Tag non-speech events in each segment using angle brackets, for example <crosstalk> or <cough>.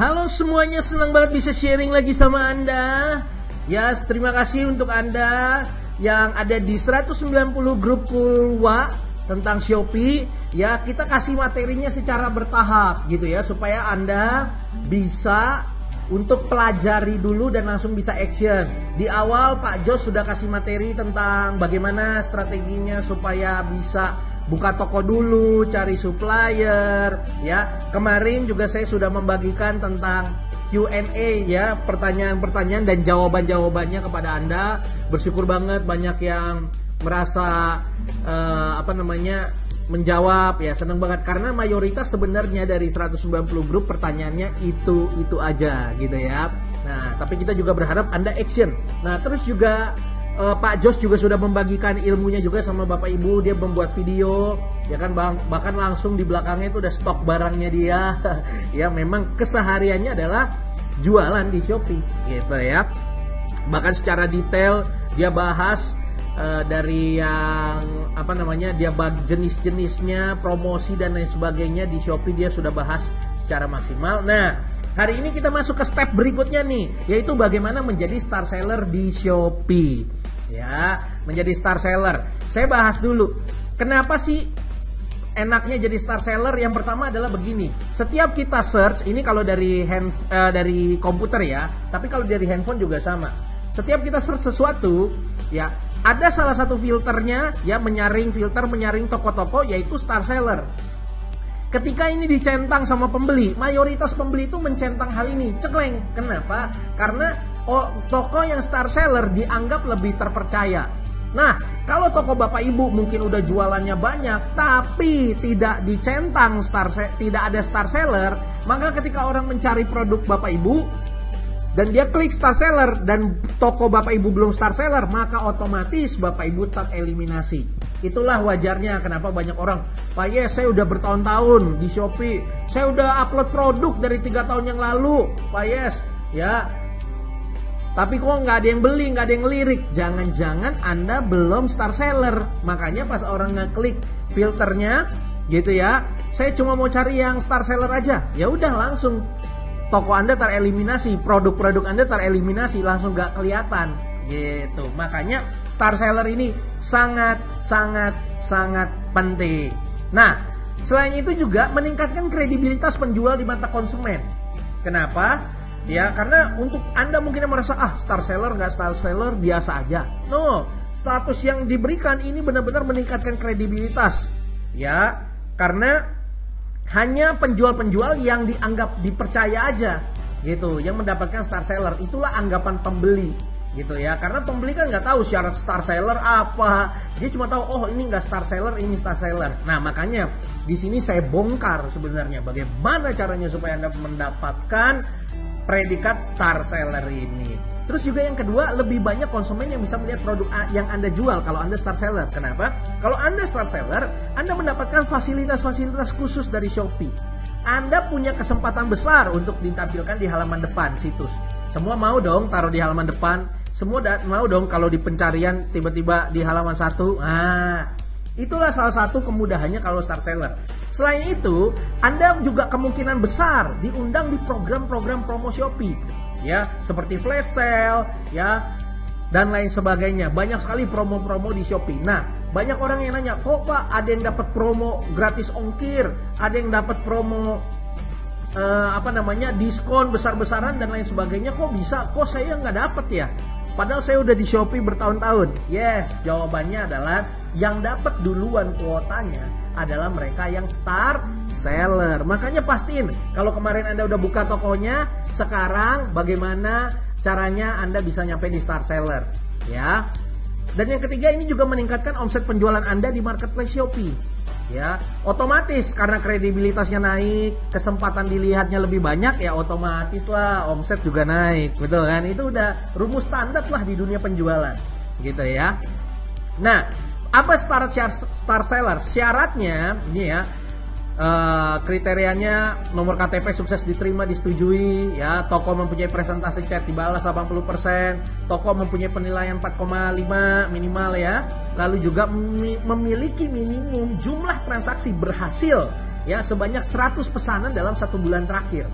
Halo semuanya, senang banget bisa sharing lagi sama Anda. Ya, terima kasih untuk Anda yang ada di 190 grup Kulwa tentang Shopee. Ya, kita kasih materinya secara bertahap gitu ya supaya Anda bisa untuk pelajari dulu dan langsung bisa action. Di awal Pak Jos sudah kasih materi tentang bagaimana strateginya supaya bisa buka toko dulu, cari supplier, ya. Kemarin juga saya sudah membagikan tentang Q&A ya, pertanyaan-pertanyaan dan jawaban-jawabannya kepada Anda. Bersyukur banget banyak yang merasa uh, apa namanya menjawab ya seneng banget karena mayoritas sebenarnya dari 190 grup pertanyaannya itu itu aja gitu ya. Nah, tapi kita juga berharap Anda action. Nah, terus juga uh, Pak Jos juga sudah membagikan ilmunya juga sama Bapak Ibu. Dia membuat video ya kan bang? Bahkan langsung di belakangnya itu udah stok barangnya dia. <laughs> Ya memang kesehariannya adalah jualan di Shopee gitu ya. Bahkan secara detail dia bahas uh, dari yang apa namanya dia bag jenis-jenisnya promosi dan lain sebagainya di Shopee dia sudah bahas secara maksimal. Nah hari ini kita masuk ke step berikutnya nih yaitu bagaimana menjadi star seller di Shopee ya menjadi star seller. Saya bahas dulu. Kenapa sih enaknya jadi star seller? Yang pertama adalah begini. Setiap kita search, ini kalau dari hand uh, dari komputer ya, tapi kalau dari handphone juga sama. Setiap kita search sesuatu, ya ada salah satu filternya ya menyaring filter menyaring toko-toko yaitu star seller. Ketika ini dicentang sama pembeli, mayoritas pembeli itu mencentang hal ini. Cekleng. Kenapa? Karena toko yang star seller dianggap lebih terpercaya. Nah, kalau toko Bapak Ibu mungkin udah jualannya banyak tapi tidak dicentang star tidak ada star seller, maka ketika orang mencari produk Bapak Ibu dan dia klik star seller dan toko Bapak Ibu belum star seller, maka otomatis Bapak Ibu tereliminasi. Itulah wajarnya kenapa banyak orang, Pak Yes, saya udah bertahun-tahun di Shopee, saya udah upload produk dari tiga tahun yang lalu, Pak Yes, ya tapi kok nggak ada yang beli, nggak ada yang lirik. Jangan-jangan Anda belum star seller. Makanya pas orang ngeklik filternya, gitu ya. Saya cuma mau cari yang star seller aja. Ya udah langsung toko Anda tereliminasi, produk-produk Anda tereliminasi, langsung nggak kelihatan. Gitu. Makanya star seller ini sangat sangat sangat penting. Nah, selain itu juga meningkatkan kredibilitas penjual di mata konsumen. Kenapa? Ya karena untuk anda mungkin merasa ah star seller nggak star seller biasa aja. No status yang diberikan ini benar-benar meningkatkan kredibilitas. Ya karena hanya penjual-penjual yang dianggap dipercaya aja gitu yang mendapatkan star seller. Itulah anggapan pembeli gitu ya. Karena pembeli kan nggak tahu syarat star seller apa. Dia cuma tahu oh ini nggak star seller ini star seller. Nah makanya di sini saya bongkar sebenarnya bagaimana caranya supaya anda mendapatkan predikat star seller ini. Terus juga yang kedua, lebih banyak konsumen yang bisa melihat produk yang Anda jual kalau Anda star seller. Kenapa? Kalau Anda star seller, Anda mendapatkan fasilitas-fasilitas khusus dari Shopee. Anda punya kesempatan besar untuk ditampilkan di halaman depan situs. Semua mau dong taruh di halaman depan. Semua mau dong kalau di pencarian tiba-tiba di halaman satu. Nah, itulah salah satu kemudahannya kalau star seller. Selain itu, Anda juga kemungkinan besar diundang di program-program promo Shopee. Ya, seperti flash sale, ya, dan lain sebagainya. Banyak sekali promo-promo di Shopee. Nah, banyak orang yang nanya, kok Pak ada yang dapat promo gratis ongkir, ada yang dapat promo uh, apa namanya diskon besar-besaran dan lain sebagainya. Kok bisa? Kok saya nggak dapat ya? Padahal saya udah di Shopee bertahun-tahun. Yes, jawabannya adalah yang dapat duluan kuotanya adalah mereka yang star seller. Makanya pastiin kalau kemarin Anda udah buka tokonya, sekarang bagaimana caranya Anda bisa nyampe di star seller, ya. Dan yang ketiga ini juga meningkatkan omset penjualan Anda di marketplace Shopee. Ya, otomatis karena kredibilitasnya naik, kesempatan dilihatnya lebih banyak ya otomatis lah omset juga naik, betul kan? Itu udah rumus standar lah di dunia penjualan, gitu ya. Nah, apa syarat star seller? Syaratnya ini ya uh, kriterianya nomor KTP sukses diterima disetujui ya toko mempunyai presentasi chat dibalas 80% toko mempunyai penilaian 4,5 minimal ya lalu juga memiliki minimum jumlah transaksi berhasil ya sebanyak 100 pesanan dalam satu bulan terakhir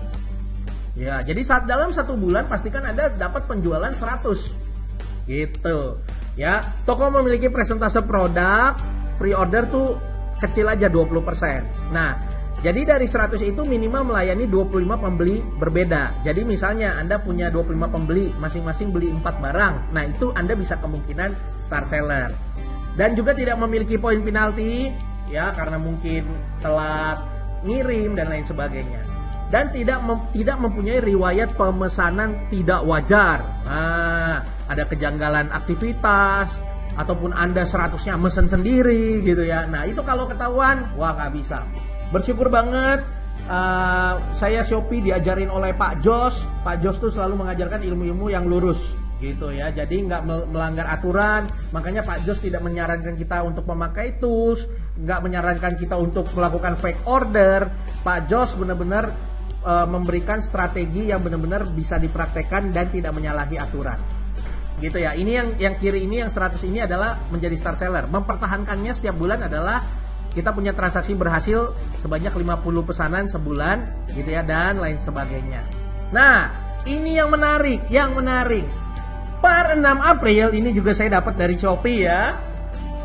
Ya, jadi saat dalam satu bulan pastikan Anda dapat penjualan 100. Gitu. Ya, toko memiliki presentase produk, pre-order tuh kecil aja 20%. Nah, jadi dari 100 itu minimal melayani 25 pembeli berbeda. Jadi misalnya Anda punya 25 pembeli, masing-masing beli 4 barang. Nah, itu Anda bisa kemungkinan star seller. Dan juga tidak memiliki poin penalti ya karena mungkin telat ngirim dan lain sebagainya dan tidak mem tidak mempunyai riwayat pemesanan tidak wajar. Nah, ada kejanggalan aktivitas ataupun Anda seratusnya mesen sendiri gitu ya. Nah, itu kalau ketahuan, wah nggak bisa. Bersyukur banget uh, saya Shopee diajarin oleh Pak Jos. Pak Jos tuh selalu mengajarkan ilmu-ilmu yang lurus gitu ya. Jadi nggak melanggar aturan. Makanya Pak Jos tidak menyarankan kita untuk memakai tools, nggak menyarankan kita untuk melakukan fake order. Pak Jos benar-benar uh, memberikan strategi yang benar-benar bisa dipraktekkan dan tidak menyalahi aturan. Gitu ya. Ini yang yang kiri ini yang 100 ini adalah menjadi star seller. Mempertahankannya setiap bulan adalah kita punya transaksi berhasil sebanyak 50 pesanan sebulan gitu ya dan lain sebagainya. Nah, ini yang menarik, yang menarik. Per 6 April ini juga saya dapat dari Shopee ya.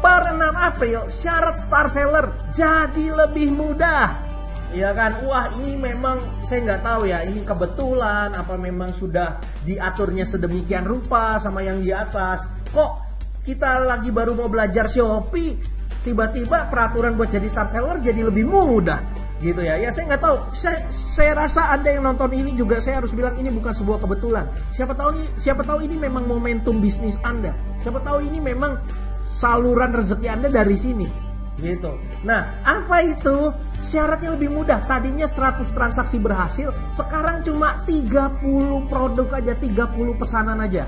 Per 6 April syarat star seller jadi lebih mudah ya kan? Wah ini memang saya nggak tahu ya ini kebetulan apa memang sudah diaturnya sedemikian rupa sama yang di atas. Kok kita lagi baru mau belajar Shopee tiba-tiba peraturan buat jadi star seller jadi lebih mudah gitu ya? Ya saya nggak tahu. Saya saya rasa ada yang nonton ini juga saya harus bilang ini bukan sebuah kebetulan. Siapa tahu ini siapa tahu ini memang momentum bisnis anda. Siapa tahu ini memang saluran rezeki anda dari sini gitu. Nah apa itu syaratnya lebih mudah. Tadinya 100 transaksi berhasil, sekarang cuma 30 produk aja, 30 pesanan aja.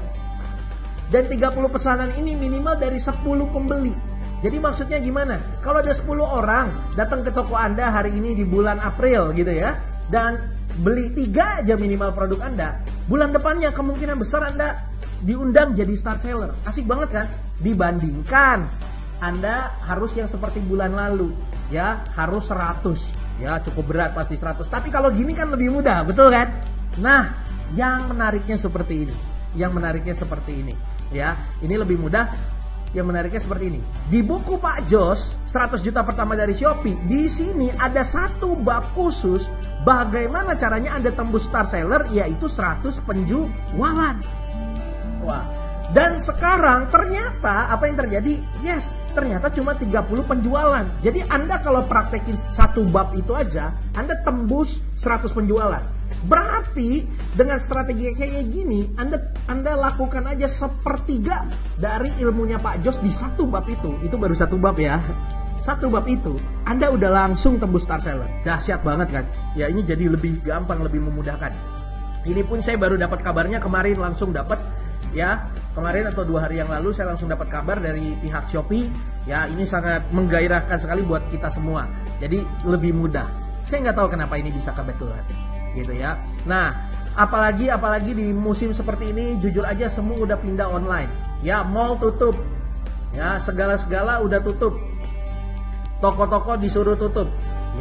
Dan 30 pesanan ini minimal dari 10 pembeli. Jadi maksudnya gimana? Kalau ada 10 orang datang ke toko Anda hari ini di bulan April gitu ya, dan beli 3 aja minimal produk Anda, bulan depannya kemungkinan besar Anda diundang jadi star seller. Asik banget kan? Dibandingkan anda harus yang seperti bulan lalu ya. Harus 100 ya. Cukup berat pasti 100 tapi kalau gini kan lebih mudah betul kan? Nah yang menariknya seperti ini. Yang menariknya seperti ini ya. Ini lebih mudah yang menariknya seperti ini. Di buku Pak Jos 100 juta pertama dari Shopee di sini ada satu bab khusus bagaimana caranya Anda tembus star seller yaitu 100 penjualan. Wah dan sekarang ternyata apa yang terjadi? Yes, ternyata cuma 30 penjualan. Jadi Anda kalau praktekin satu bab itu aja, Anda tembus 100 penjualan. Berarti dengan strategi kayak gini, Anda Anda lakukan aja sepertiga dari ilmunya Pak Jos di satu bab itu. Itu baru satu bab ya. Satu bab itu, Anda udah langsung tembus star seller. Dahsyat banget kan? Ya ini jadi lebih gampang, lebih memudahkan. Ini pun saya baru dapat kabarnya kemarin langsung dapat ya kemarin atau dua hari yang lalu saya langsung dapat kabar dari pihak Shopee ya ini sangat menggairahkan sekali buat kita semua. Jadi lebih mudah. Saya nggak tahu kenapa ini bisa kebetulan gitu ya. Nah apalagi apalagi di musim seperti ini jujur aja semua udah pindah online. Ya mall tutup. Ya segala-segala udah tutup. Toko-toko disuruh tutup.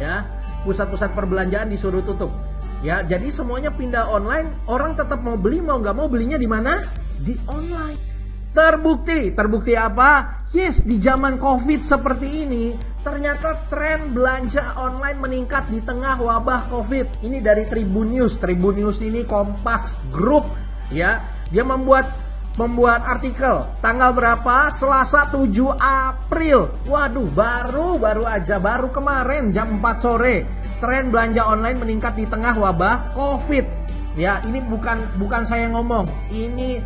Ya pusat-pusat perbelanjaan disuruh tutup. Ya jadi semuanya pindah online orang tetap mau beli mau nggak mau belinya di mana di online. Terbukti, terbukti apa? Yes, di zaman Covid seperti ini, ternyata tren belanja online meningkat di tengah wabah Covid. Ini dari Tribun News. Tribun News ini Kompas Group ya. Dia membuat membuat artikel tanggal berapa? Selasa 7 April. Waduh, baru baru aja baru kemarin jam 4 sore. Tren belanja online meningkat di tengah wabah Covid. Ya, ini bukan bukan saya ngomong. Ini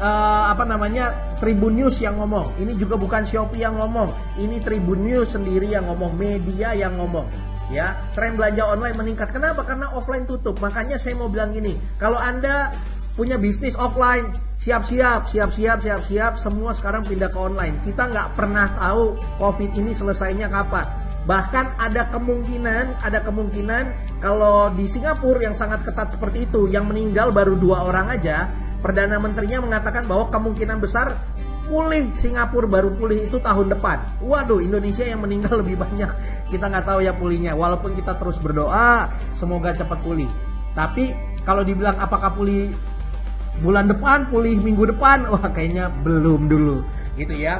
uh, apa namanya Tribun News yang ngomong. Ini juga bukan Shopee yang ngomong. Ini Tribun News sendiri yang ngomong, media yang ngomong. Ya, tren belanja online meningkat. Kenapa? Karena offline tutup. Makanya saya mau bilang gini, kalau Anda punya bisnis offline, siap-siap, siap-siap, siap-siap, semua sekarang pindah ke online. Kita nggak pernah tahu COVID ini selesainya kapan. Bahkan ada kemungkinan, ada kemungkinan kalau di Singapura yang sangat ketat seperti itu, yang meninggal baru dua orang aja, Perdana Menterinya mengatakan bahwa kemungkinan besar pulih Singapura baru pulih itu tahun depan. Waduh, Indonesia yang meninggal <laughs> lebih banyak. Kita nggak tahu ya pulihnya. Walaupun kita terus berdoa, semoga cepat pulih. Tapi kalau dibilang apakah pulih bulan depan, pulih minggu depan, <laughs> wah kayaknya belum dulu, gitu ya.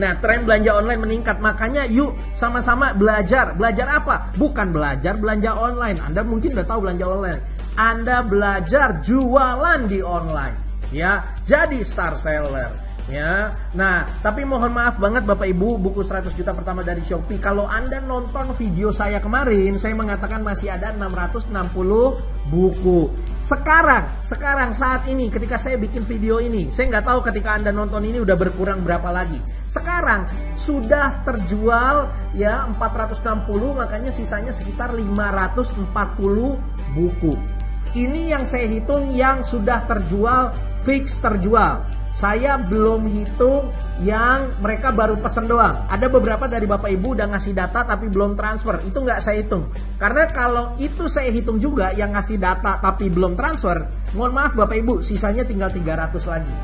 Nah, tren belanja online meningkat, makanya yuk sama-sama belajar. Belajar apa? Bukan belajar belanja online. Anda mungkin udah tahu belanja online. Anda belajar jualan di online, ya. Jadi star seller ya. Nah, tapi mohon maaf banget Bapak Ibu, buku 100 juta pertama dari Shopee. Kalau Anda nonton video saya kemarin, saya mengatakan masih ada 660 buku. Sekarang, sekarang saat ini ketika saya bikin video ini, saya nggak tahu ketika Anda nonton ini udah berkurang berapa lagi. Sekarang sudah terjual ya 460, makanya sisanya sekitar 540 buku. Ini yang saya hitung yang sudah terjual, fix terjual saya belum hitung yang mereka baru pesen doang. Ada beberapa dari Bapak Ibu udah ngasih data tapi belum transfer. Itu nggak saya hitung. Karena kalau itu saya hitung juga yang ngasih data tapi belum transfer, mohon maaf Bapak Ibu, sisanya tinggal 300 lagi.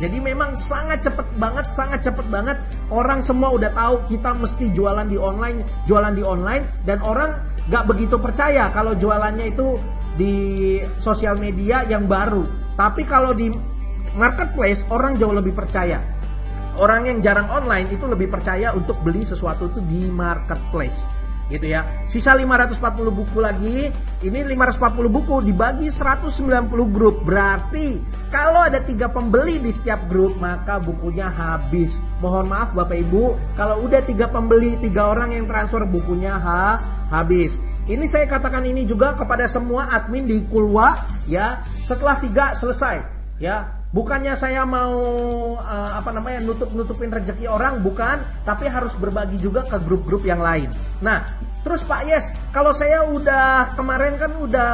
Jadi memang sangat cepet banget, sangat cepet banget. Orang semua udah tahu kita mesti jualan di online, jualan di online, dan orang nggak begitu percaya kalau jualannya itu di sosial media yang baru. Tapi kalau di marketplace orang jauh lebih percaya. Orang yang jarang online itu lebih percaya untuk beli sesuatu itu di marketplace gitu ya. Sisa 540 buku lagi, ini 540 buku dibagi 190 grup. Berarti kalau ada tiga pembeli di setiap grup, maka bukunya habis. Mohon maaf Bapak Ibu, kalau udah tiga pembeli, tiga orang yang transfer bukunya ha habis. Ini saya katakan ini juga kepada semua admin di Kulwa ya. Setelah tiga selesai ya Bukannya saya mau uh, apa namanya nutup-nutupin rezeki orang, bukan, tapi harus berbagi juga ke grup-grup yang lain. Nah, terus Pak Yes, kalau saya udah kemarin kan udah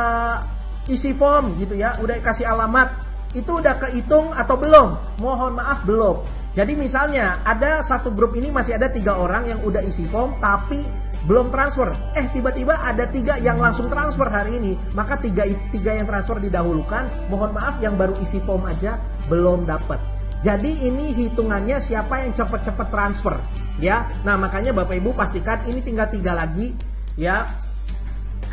isi form gitu ya, udah kasih alamat, itu udah kehitung atau belum? Mohon maaf belum. Jadi misalnya ada satu grup ini masih ada tiga orang yang udah isi form, tapi belum transfer. Eh tiba-tiba ada tiga yang langsung transfer hari ini, maka tiga tiga yang transfer didahulukan. Mohon maaf yang baru isi form aja belum dapat. Jadi ini hitungannya siapa yang cepat-cepat transfer, ya. Nah makanya Bapak Ibu pastikan ini tinggal tiga lagi, ya.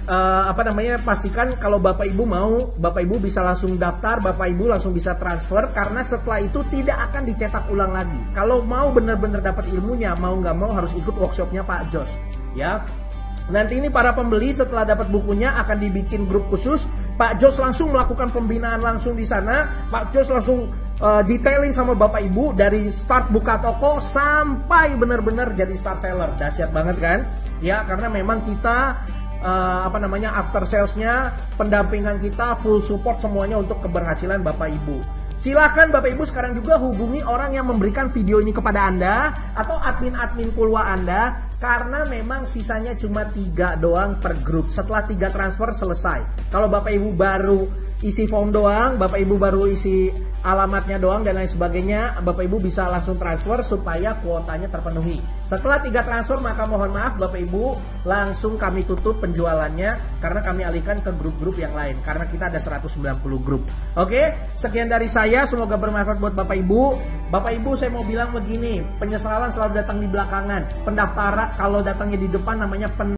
Uh, apa namanya pastikan kalau Bapak Ibu mau Bapak Ibu bisa langsung daftar Bapak Ibu langsung bisa transfer karena setelah itu tidak akan dicetak ulang lagi kalau mau benar-benar dapat ilmunya mau nggak mau harus ikut workshopnya Pak Jos ya. Nanti ini para pembeli setelah dapat bukunya akan dibikin grup khusus. Pak Jos langsung melakukan pembinaan langsung di sana. Pak Jos langsung uh, detailing sama Bapak Ibu dari start buka toko sampai benar-benar jadi star seller. Dahsyat banget kan? Ya, karena memang kita uh, apa namanya after salesnya, pendampingan kita full support semuanya untuk keberhasilan Bapak Ibu. Silahkan Bapak Ibu sekarang juga hubungi orang yang memberikan video ini kepada Anda atau admin-admin pulwa Anda karena memang sisanya cuma tiga doang per grup. Setelah tiga transfer selesai. Kalau Bapak Ibu baru isi form doang, Bapak Ibu baru isi alamatnya doang dan lain sebagainya, Bapak Ibu bisa langsung transfer supaya kuotanya terpenuhi. Setelah tiga transfer maka mohon maaf Bapak Ibu langsung kami tutup penjualannya karena kami alihkan ke grup-grup yang lain karena kita ada 190 grup. Oke, sekian dari saya semoga bermanfaat buat Bapak Ibu. Bapak Ibu saya mau bilang begini, penyesalan selalu datang di belakangan. Pendaftaran kalau datangnya di depan namanya pen